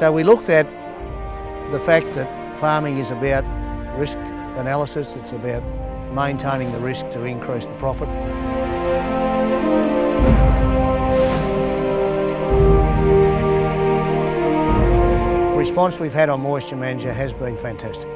So we looked at the fact that farming is about risk analysis, it's about maintaining the risk to increase the profit. The response we've had on Moisture Manager has been fantastic.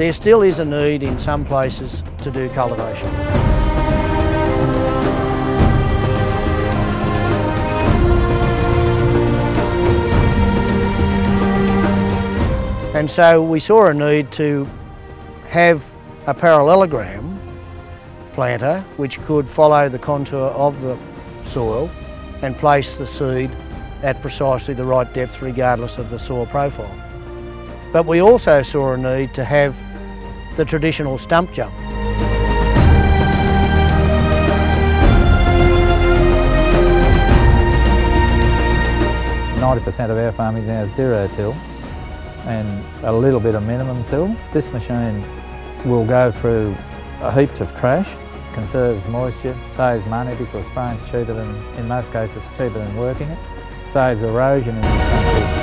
There still is a need in some places to do cultivation. And so we saw a need to have a parallelogram planter which could follow the contour of the soil and place the seed at precisely the right depth regardless of the soil profile. But we also saw a need to have the traditional stump jump. Ninety percent of our farming now is zero till and a little bit of minimum till. This machine will go through heaps of trash, conserves moisture, saves money because spraying's cheaper than, in most cases, cheaper than working it, saves erosion in this country.